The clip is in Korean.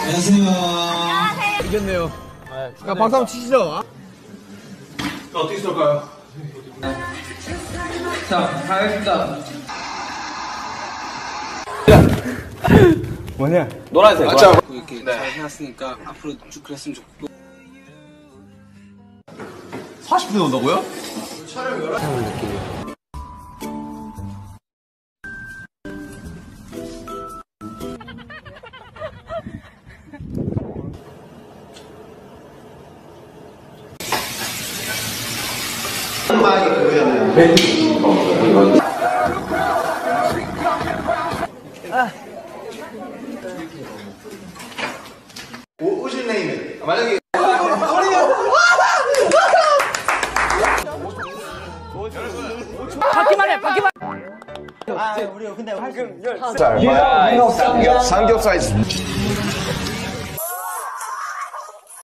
안녕하세요. 이겼네요. 야, 박수 한번 치시죠. 어떻게 쏠까요? 자, 가겠습니다. 뭐냐? 노란색. 아, 자, 이렇게 잘 해놨으니까 앞으로 쭉 그랬으면 좋겠고 40분 온다고요? 오신 네임은 만약에 자, 삼겹, 삼겹 사이즈.